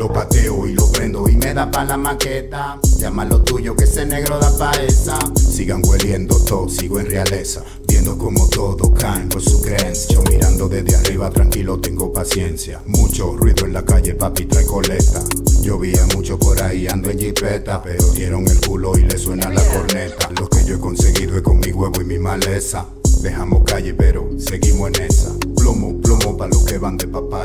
Lo pateo y lo prendo y me da pa' la maqueta. Llama lo tuyo que ese negro da pa' esa. Sigan hueliendo todo, sigo en realeza. Viendo como todo caen por su creencia. Yo mirando desde arriba, tranquilo, tengo paciencia. Mucho ruido en la calle, papi, trae coleta. Llovía mucho por ahí, ando en jipeta. Pero dieron el culo y le suena la corneta. Lo que yo he conseguido es con mi huevo y mi maleza. Dejamos calle, pero seguimos en esa. Plomo, plomo pa' los que van de papá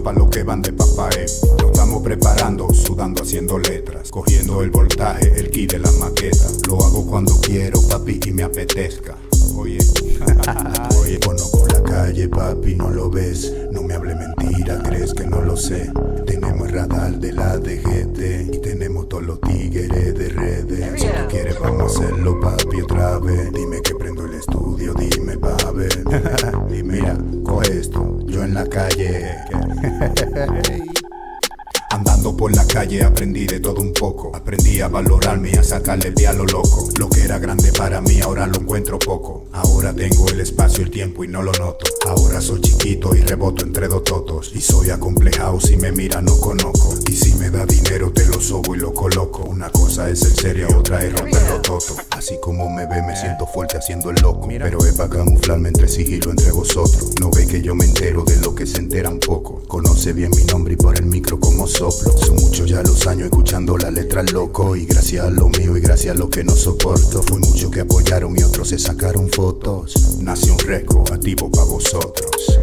pa' los que van de papá epa. Nos estamos preparando, sudando, haciendo letras. Cogiendo el voltaje, el key de la maqueta. Lo hago cuando quiero, papi, y me apetezca. Oye, oye, conozco la calle, papi, no lo ves. No me hable mentira, crees que no lo sé. Tenemos el radar de la DGT y tenemos todos los tigres de redes. Si tú quieres, vamos a hacerlo, papi, otra vez. Dime que prendo el estudio, dime, pa' ver. Dime, mira, coge esto, yo en la calle. I'm Andando por la calle aprendí de todo un poco. Aprendí a valorarme y a sacarle pie a lo loco. Lo que era grande para mí ahora lo encuentro poco. Ahora tengo el espacio, el tiempo y no lo noto. Ahora soy chiquito y reboto entre dos totos. Y soy acomplejado, si me mira no conozco. Y si me da dinero te lo sobo y lo coloco. Una cosa es ser seria, otra es romperlo toto. Así como me ve me siento fuerte haciendo el loco. Pero es para camuflarme entre sigilo entre vosotros. No ve que yo me entero de lo que se enteran poco. Conoce bien mi nombre y por el micro como soplo. Son muchos ya los años escuchando la letra loco. Y gracias a lo mío y gracias a lo que no soporto. Fue mucho que apoyaron y otros se sacaron fotos. Nació un récord activo para vosotros.